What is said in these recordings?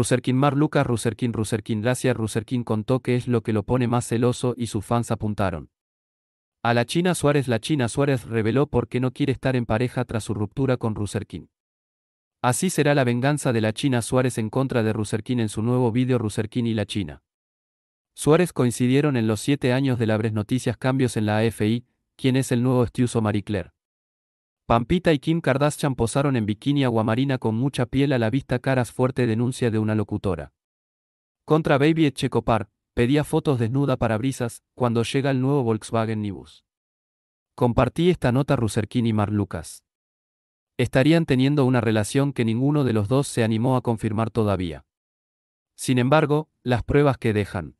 Ruserkin Mar Lucas Ruserkin Ruserkin Gracias Ruserkin contó que es lo que lo pone más celoso y sus fans apuntaron. A la China Suárez La China Suárez reveló por qué no quiere estar en pareja tras su ruptura con Ruserkin. Así será la venganza de la China Suárez en contra de Ruserkin en su nuevo vídeo Ruserkin y la China. Suárez coincidieron en los siete años de Labres Noticias cambios en la AFI, quien es el nuevo estiuso Marie Claire. Pampita y Kim Kardashian posaron en bikini aguamarina con mucha piel a la vista caras fuerte denuncia de una locutora. Contra Baby Echecopar, pedía fotos desnuda para brisas, cuando llega el nuevo Volkswagen Nibus. Compartí esta nota Ruserkin y Mar Lucas. Estarían teniendo una relación que ninguno de los dos se animó a confirmar todavía. Sin embargo, las pruebas que dejan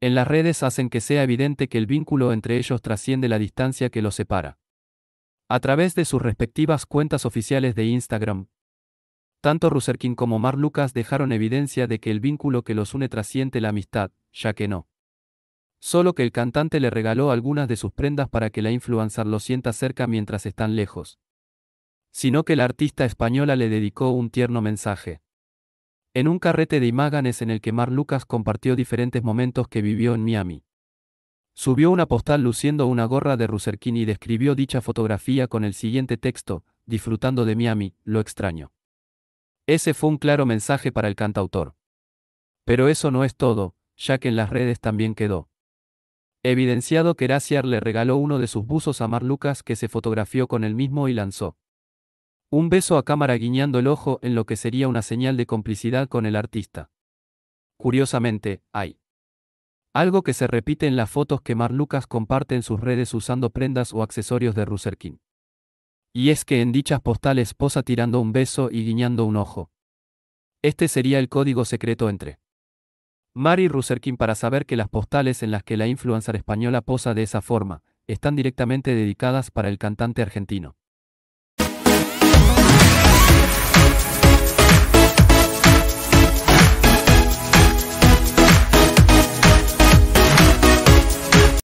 en las redes hacen que sea evidente que el vínculo entre ellos trasciende la distancia que los separa. A través de sus respectivas cuentas oficiales de Instagram, tanto Ruserkin como Mar Lucas dejaron evidencia de que el vínculo que los une trasciende la amistad, ya que no. Solo que el cantante le regaló algunas de sus prendas para que la influencer lo sienta cerca mientras están lejos. Sino que la artista española le dedicó un tierno mensaje. En un carrete de imágenes en el que Mar Lucas compartió diferentes momentos que vivió en Miami. Subió una postal luciendo una gorra de Ruserkin y describió dicha fotografía con el siguiente texto, disfrutando de Miami, lo extraño. Ese fue un claro mensaje para el cantautor. Pero eso no es todo, ya que en las redes también quedó. Evidenciado que Graciar le regaló uno de sus buzos a Mar Lucas que se fotografió con él mismo y lanzó. Un beso a cámara guiñando el ojo en lo que sería una señal de complicidad con el artista. Curiosamente, hay algo que se repite en las fotos que Mar Lucas comparte en sus redes usando prendas o accesorios de Ruserkin. Y es que en dichas postales posa tirando un beso y guiñando un ojo. Este sería el código secreto entre Mar y Ruserkin para saber que las postales en las que la influencer española posa de esa forma, están directamente dedicadas para el cantante argentino.